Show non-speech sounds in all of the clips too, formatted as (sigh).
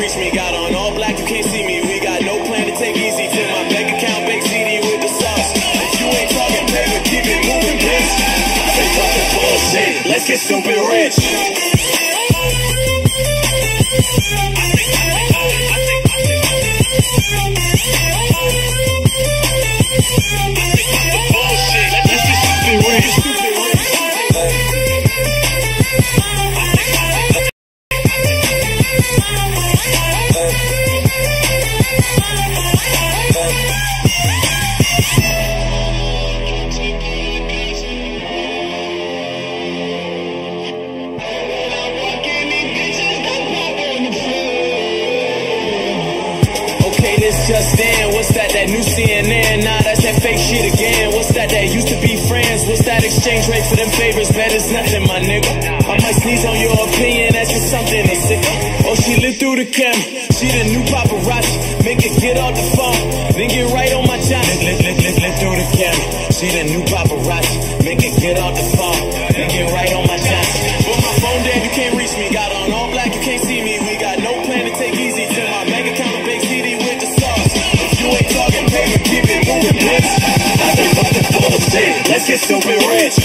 reach me. Got on all black, you can't see me. We got no plan to take easy. Till my bank account, big CD with the sauce. If you ain't talking paper, keep it moving, bitch. I say talking bullshit. Let's get stupid rich. Through the camera. She the new paparazzi. Make it get off the phone. Then get right on my. Lit, lit, lit, lit, lit through the camera. She the new paparazzi. Make it get off the phone. Then get right on my job. But my phone dead, you can't reach me. Got on all black, you can't see me. We got no plan to take easy. Till my bank account a big CD with the sauce. If you ain't talking paper, keep it moving, bitch. I say fucking bullshit. Let's get stupid rich.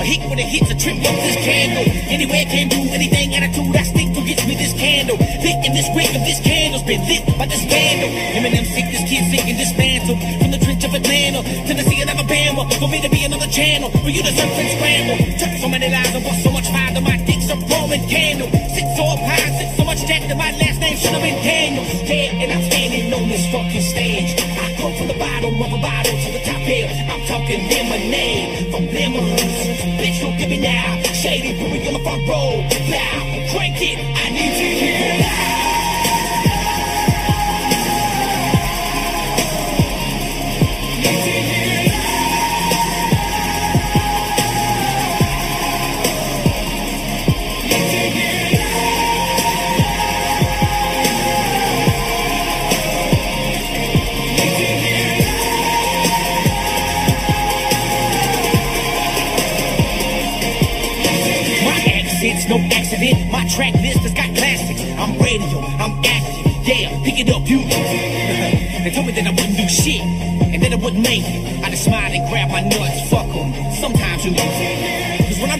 A heat when it hits a trip up this candle. Anywhere can do anything. Attitude I stick forgets me this candle. Lit in this wick of this candle's been lit by this candle. Eminem sick, this kid sick and dismantle. From the trench of Atlanta to sea of Alabama. For me to be another channel. For you to surf and scramble. Took so many lives and bust so much fire that my dick's a Roman candle. Sit so up high, sit so much jack that my last name should have been Daniel. Dead and I'm standing on this fucking stage. I come from the bottom of a bottle to the top here. I'm talking lemonade from lemons. Bitch, don't give me now. Shady, put me on the front row. Now, crank it. I need to hear that. Track list has got classics. I'm radio, I'm active. Yeah, pick it up, you. (laughs) they told me that I wouldn't do shit and that I wouldn't make it. I just smiled and grabbed my nuts. Fuck 'em. Sometimes you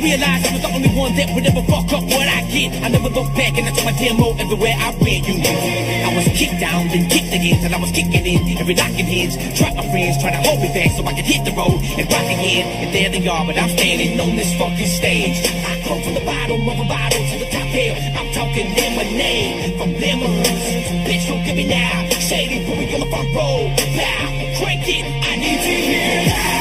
realized I was the only one that would ever fuck up what I get, I never looked back and I took my demo everywhere I went. You know, I was kicked down, then kicked again till I was kicking in every locking hinge. Tried my friends, trying to hold me back so I could hit the road and rock again. And there they are, but I'm standing on this fucking stage. I come from the bottom of a bottle to the top here. I'm talking lemonade from lemons. Bitch, don't give me now. Shady, put me on the front row. Now, crank it. I need to hear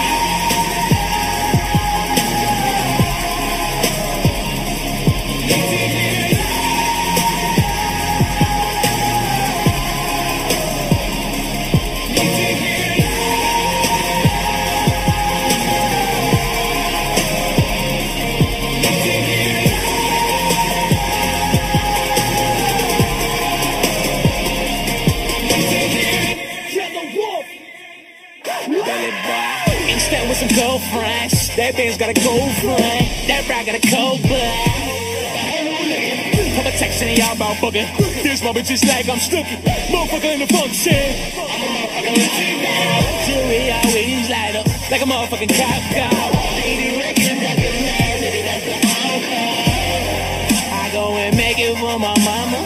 That band's got a girlfriend. That rag got a cold blood. and y'all about fucking. This moment just like I'm stuck. Motherfucker in the function. Jury always light up like a motherfucking cop car. I go and make it for my mama.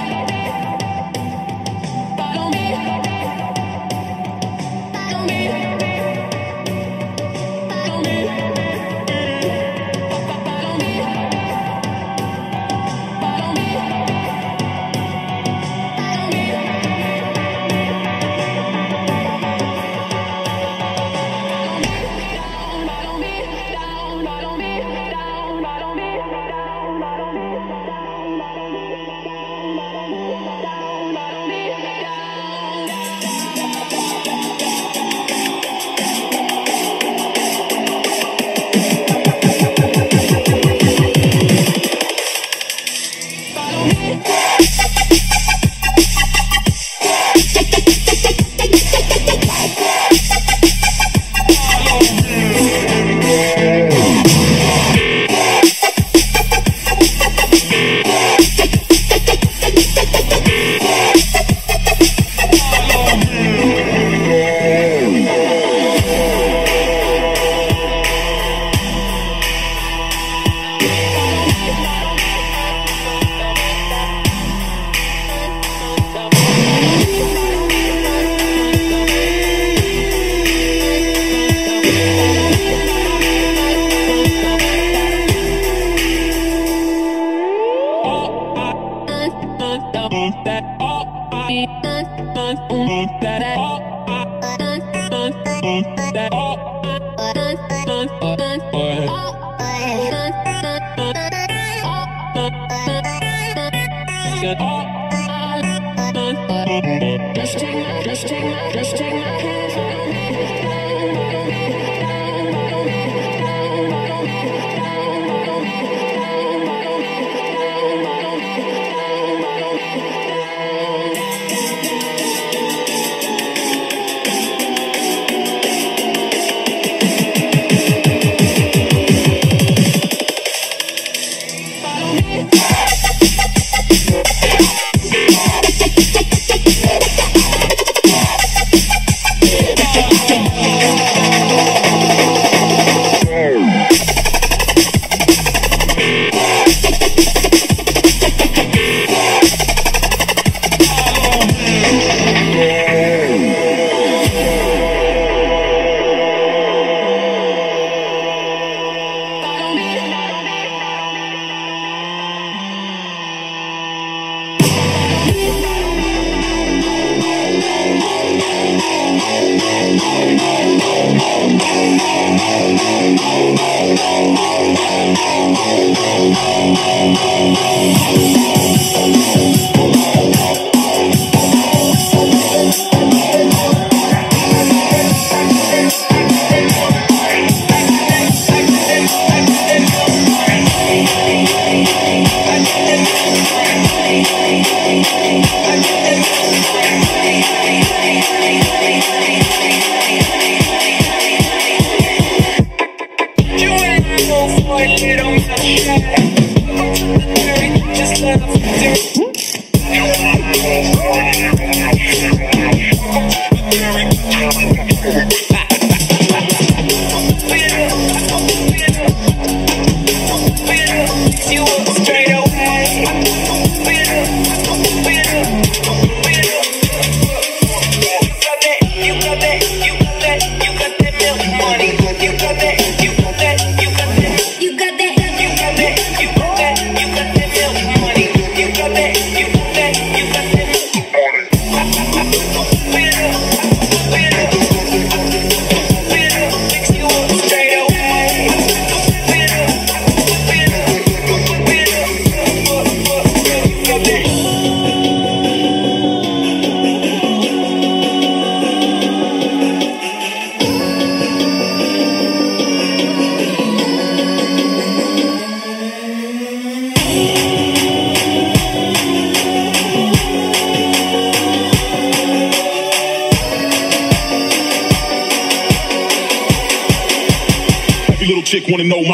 Yeah.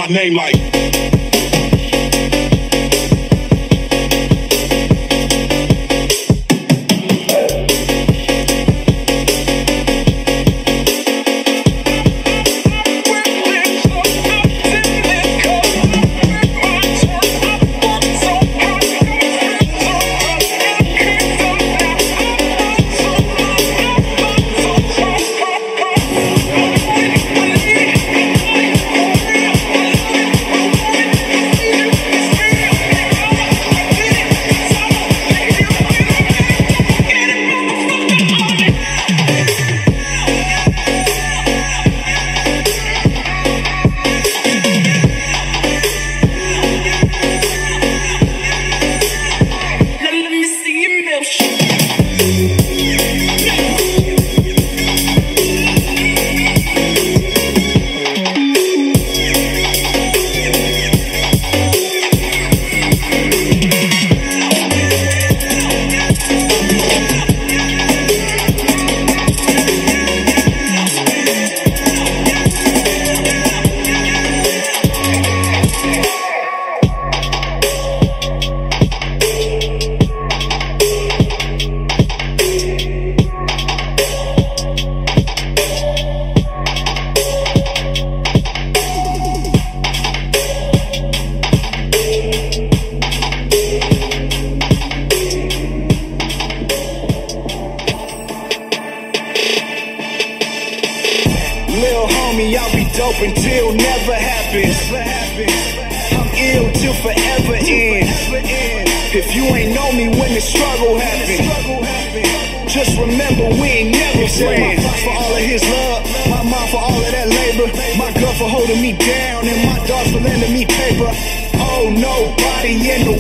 My name like.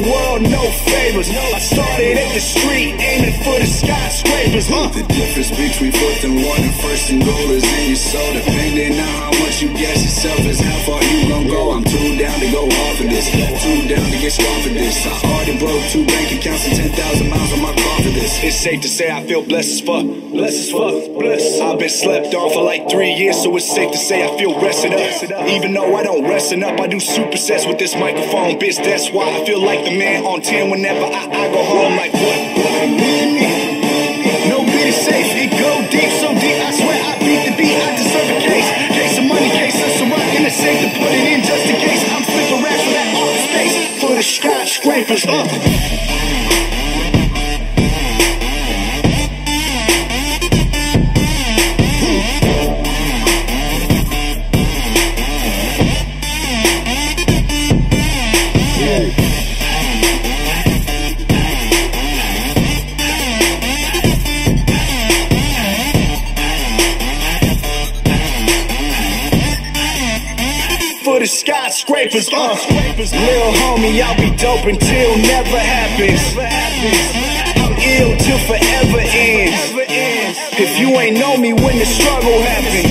World, no favors. I started at the street, aiming for the skyscrapers. Huh? The difference between fourth and one and first and goal is in your soul. Depending on how much you gas yourself is how far you gon' go. I'm too down to go hard for this. Too down to get strong for this. I already broke two bank accounts and 10,000 miles on my car for this. It's safe to say I feel blessed as fuck. Blessed as fuck. Blessed. I've been slept on for like three years, so it's safe to say I feel rested up. Even though I don't resting up, I do supersets with this microphone, bitch. That's why I feel like the man on 10 whenever I, I go home. Like, what? No beat is safe. It go deep, so deep. I swear I beat the beat. I deserve a case. Case of money, case of some rock in the safe to put it in just in case. I'm flipping racks for that office space. For the skyscrapers, uh. Skyscrapers, uh. Lil homie, I'll be dope until never happens. I'm ill till forever ends. If you ain't know me when the struggle happened,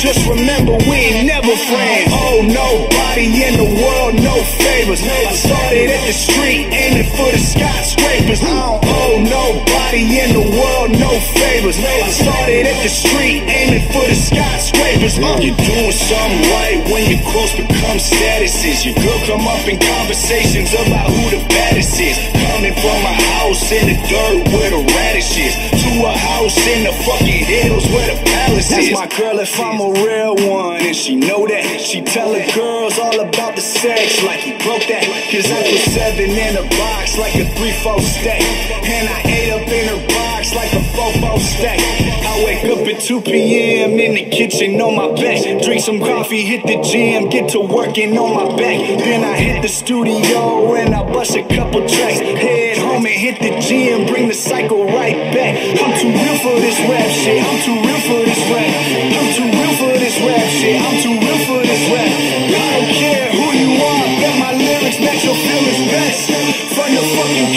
just remember we ain't never friends. Oh, nobody in the world, no favors. I started at the street, aiming for the skyscrapers. I don't owe nobody in the world, no favors. I started at the street, aiming for the skyscrapers. Uh. You're doing something right when your quotes become statuses. Your girl come up in conversations about who the baddest is. Coming from a house in the dirt where the radish is to a house in the fucking hills where the palace That's is. my girl if I'm a real one, and she know that. She tell her girls all about the sex like broke that. Cause I put seven in a box like a three-four stack. And I ate up in a box like a four-four stack. I wake up at 2 p.m. in the kitchen on my back. Drink some coffee, hit the gym, get to working on my back. Then I hit the studio and I bust a couple tracks. Head home and hit the gym, bring the cycle right back. I'm too real for this rap shit. I'm too real for this rap. I'm too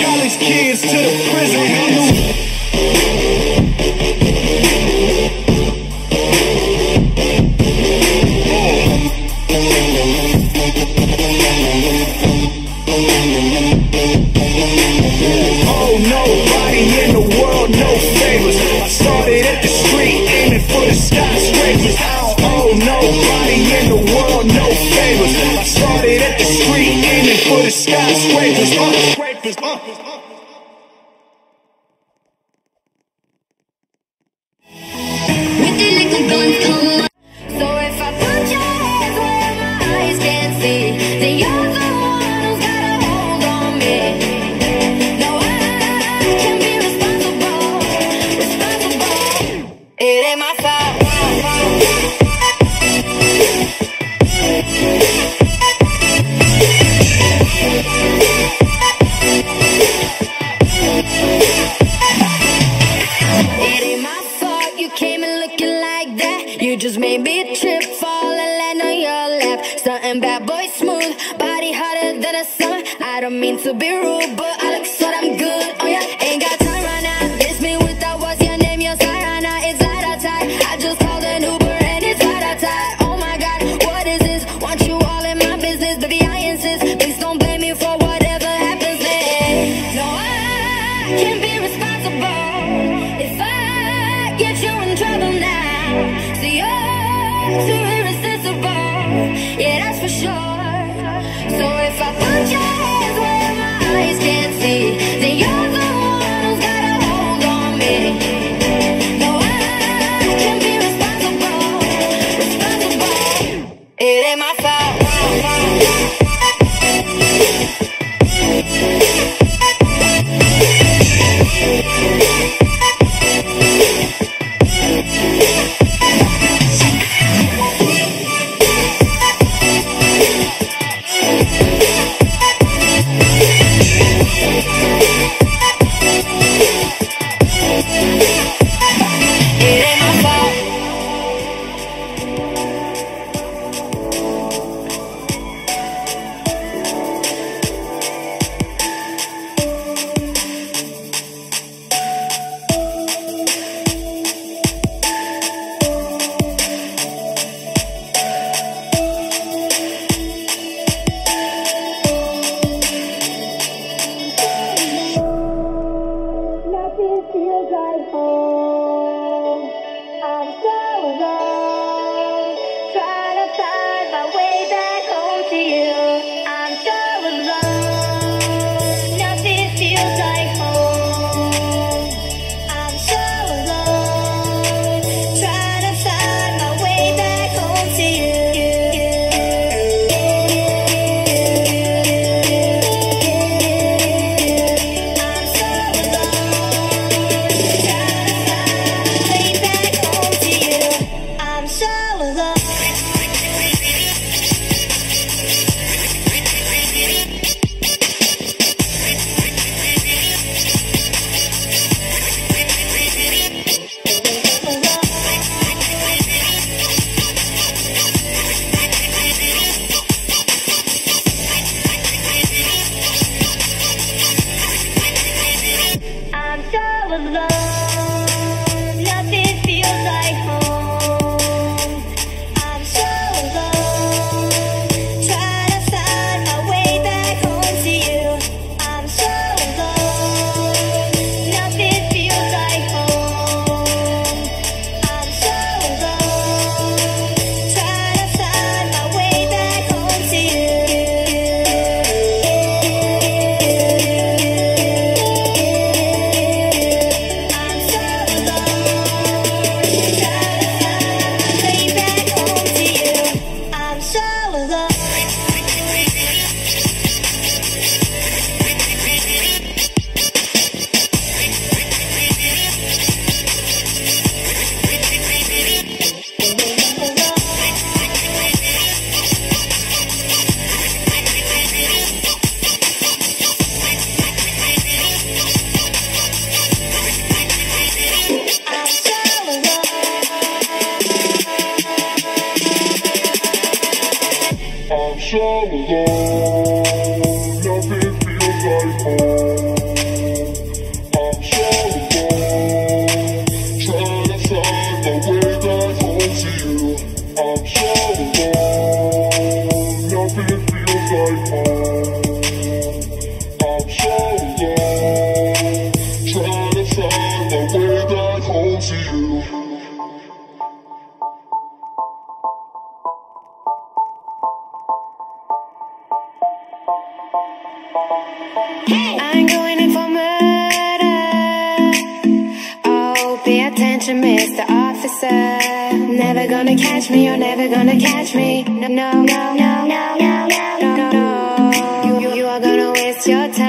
college kids to the prison. Oh, nobody in the world, favors. I started at the street, aiming for the skyscrapers. Nobody in the world, no favors. I started at the street, aiming for the skyscrapers. Don't mean to be rude, but I look so damn good. Oh yeah, ain't got time right now. Miss me with that, what's your name? Your Sarana, it's light outside. I just called an Uber and it's light outside. Oh my god, what is this? Want you all in my business, baby, I insist. Please don't blame me for whatever happens next. No, I can't be responsible if I get you in trouble now. See, you're too never gonna catch me, you're never gonna catch me. No, no, no, no, no, no, no, no. You, you, you are gonna waste your time.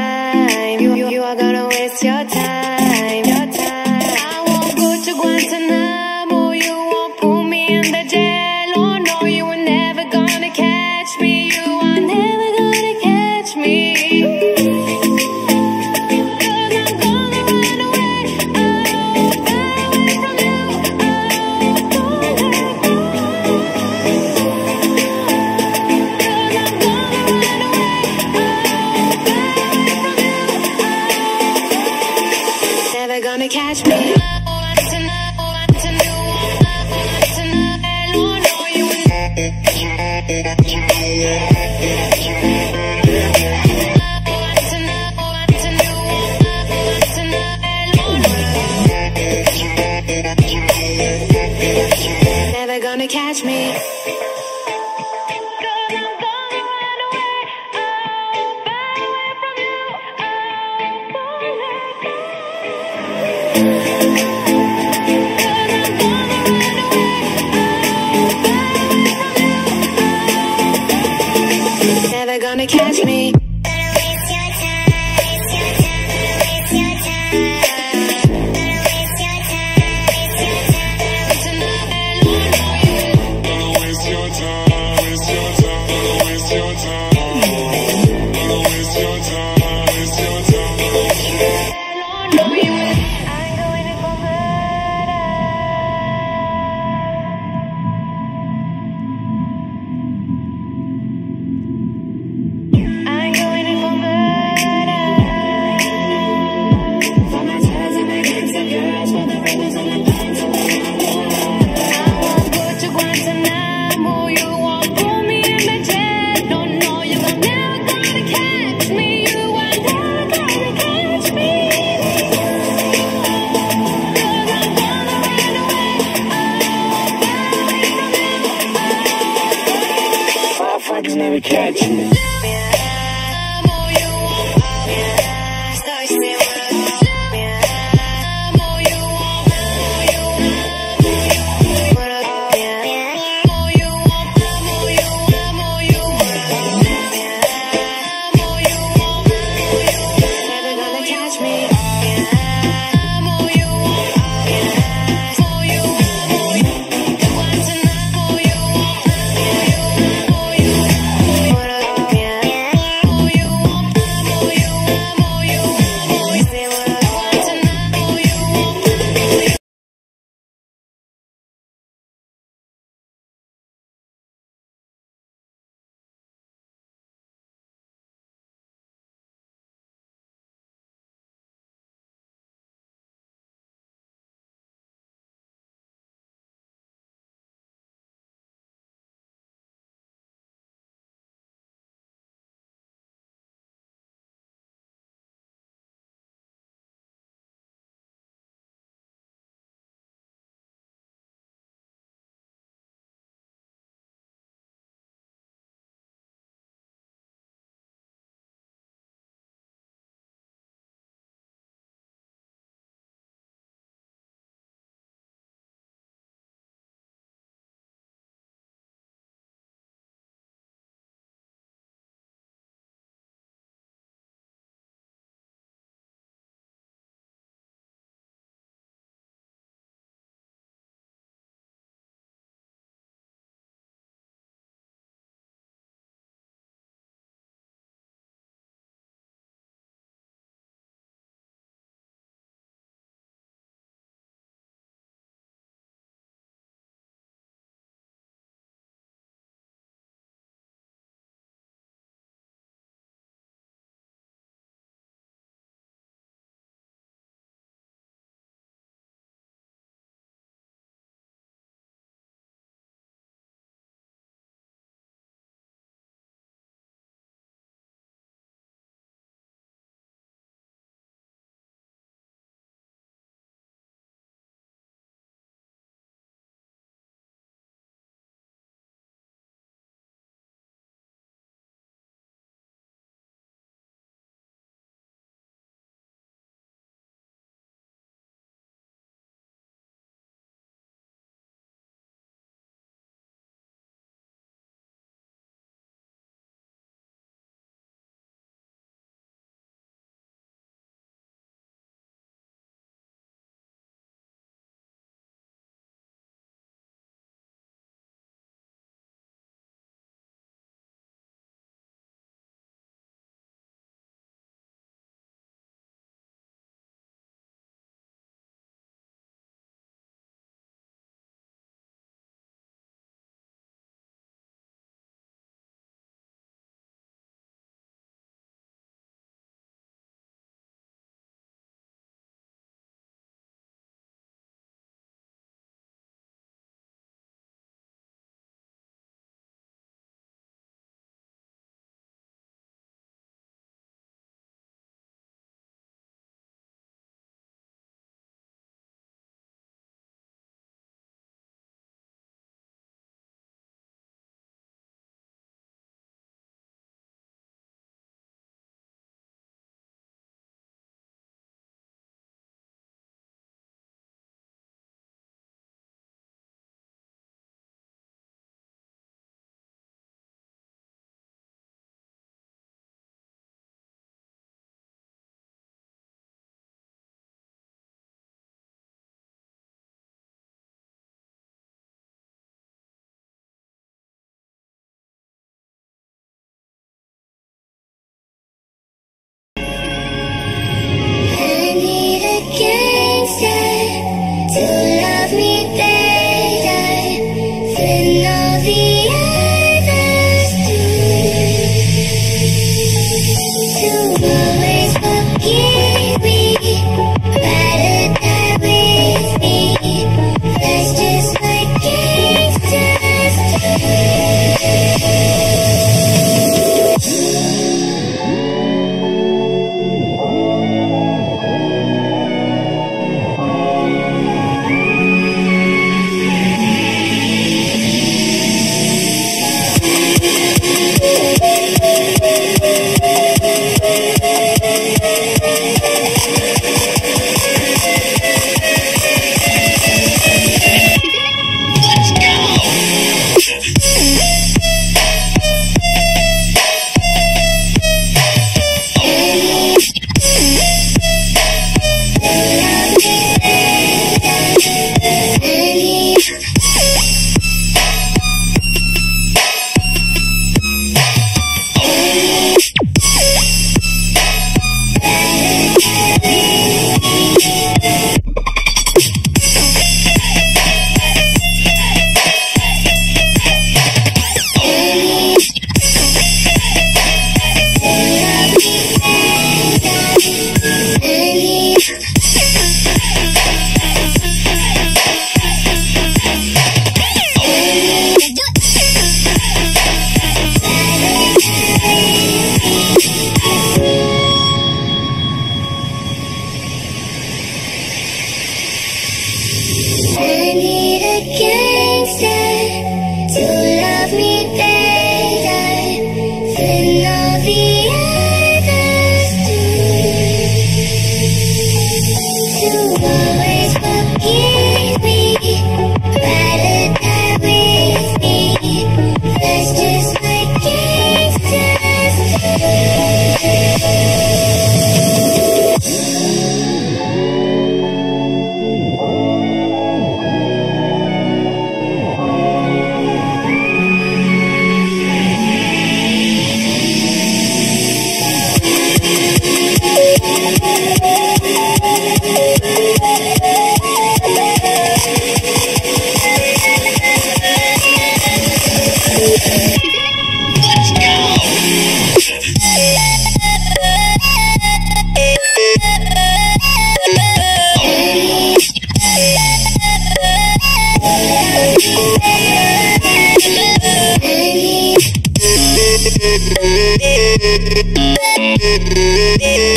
Baby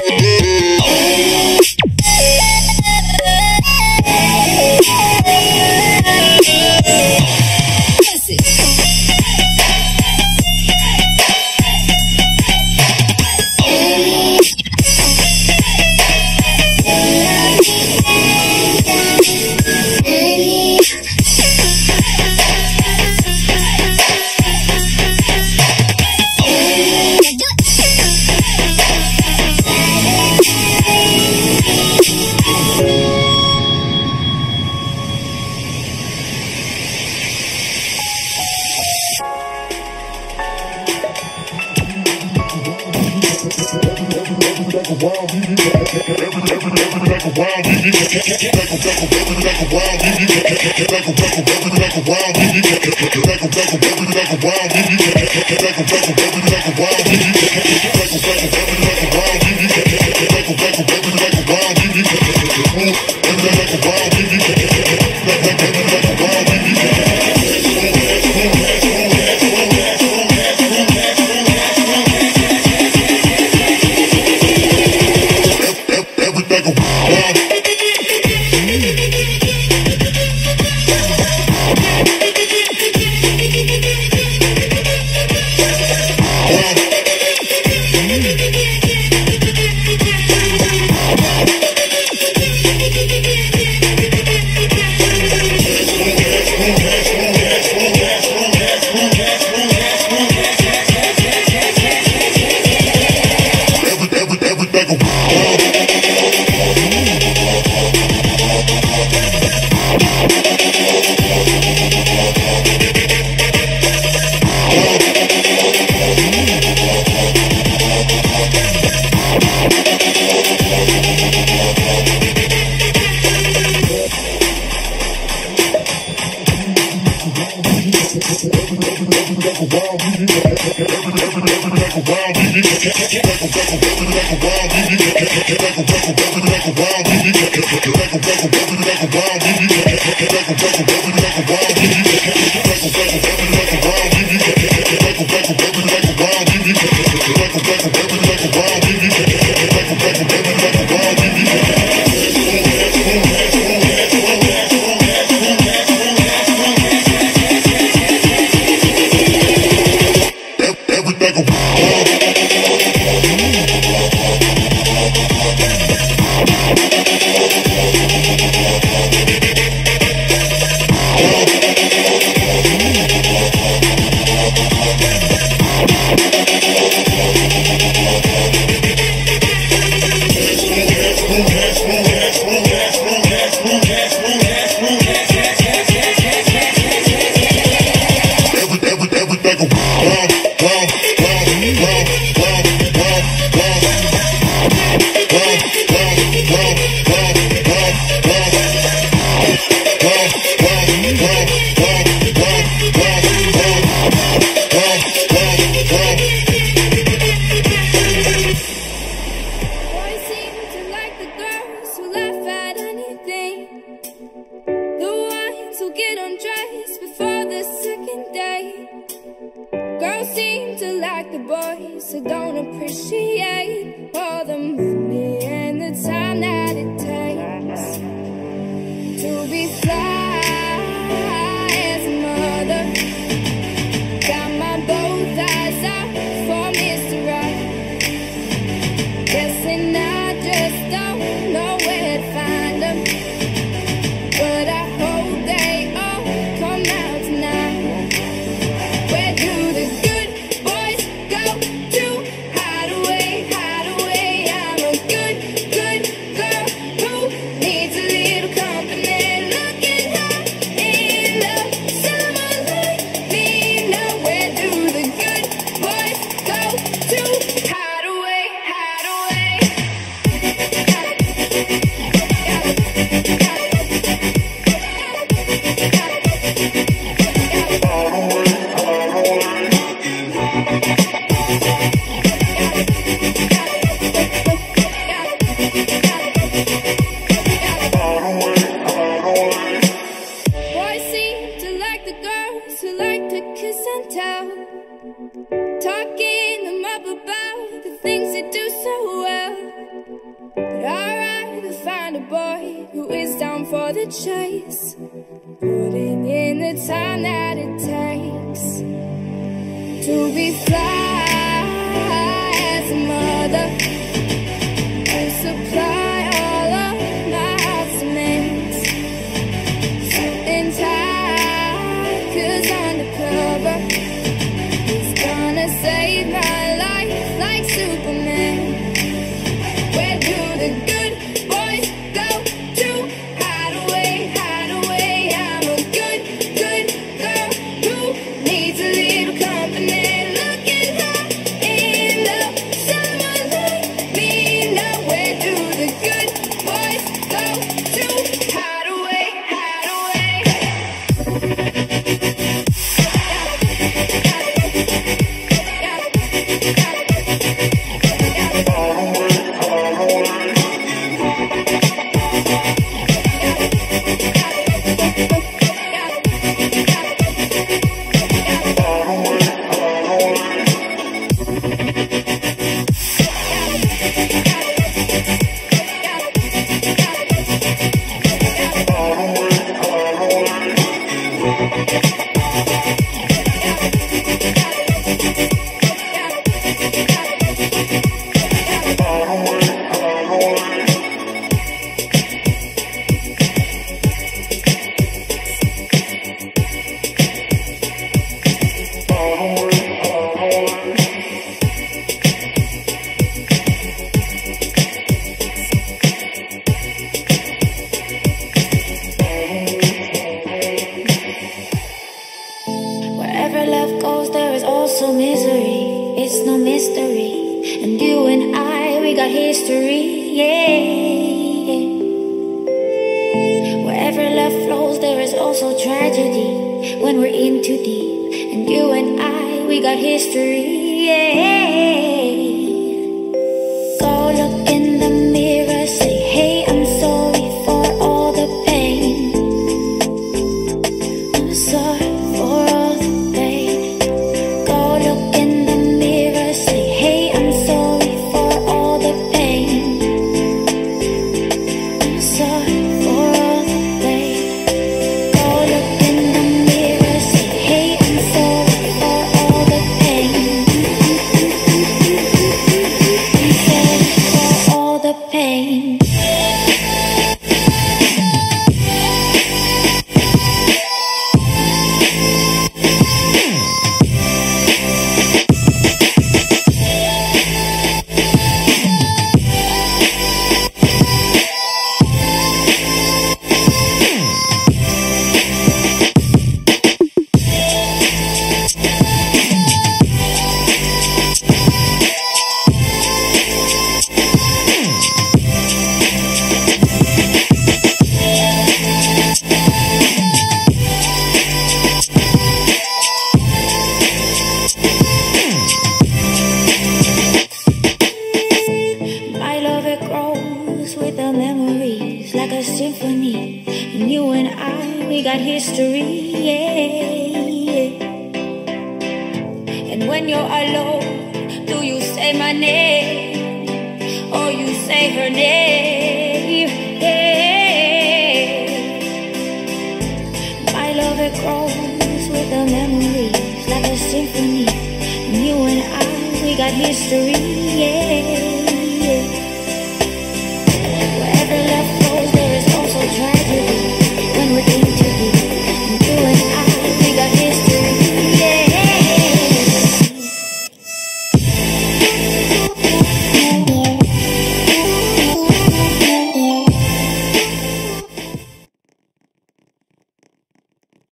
Wherever